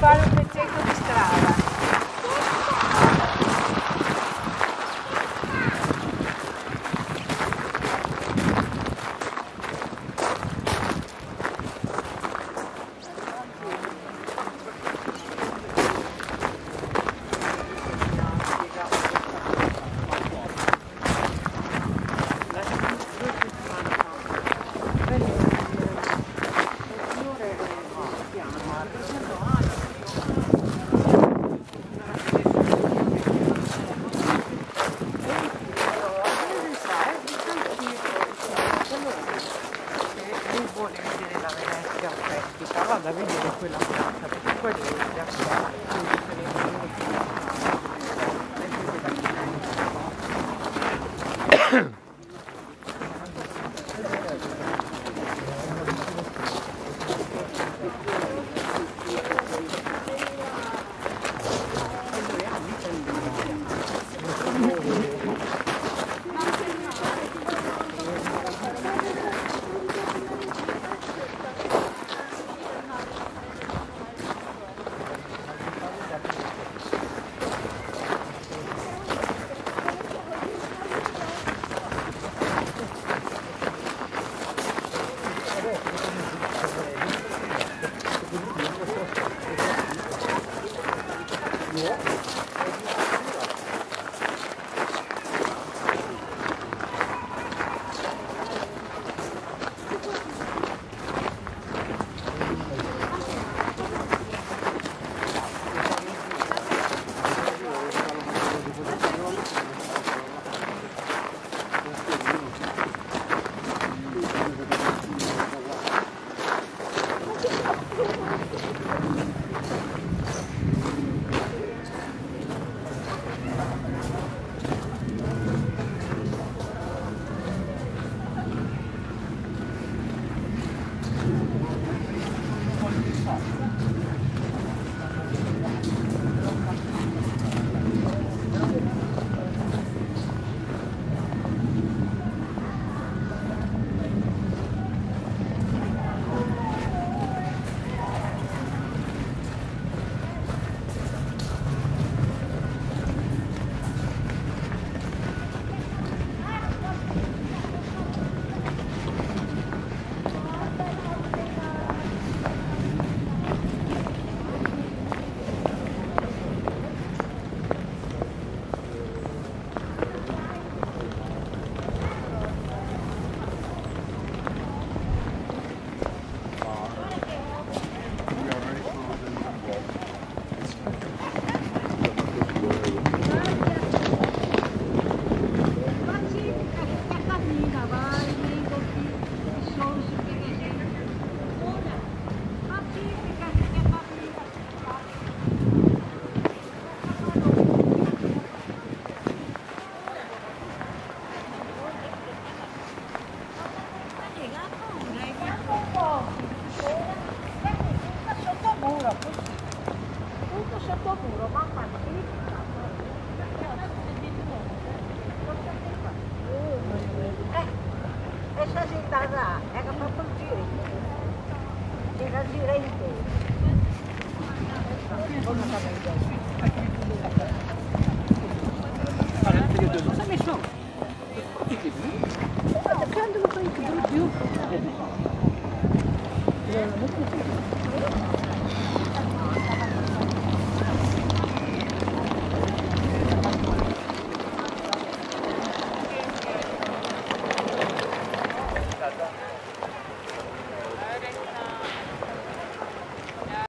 Bye. Vuole vedere la Venezia autentica, vado a vedere quella piazza, perché poi devo vedere a scuola. cool. deixa ajeitada. É capaz por direito. Tira direito. Vamos acabar então.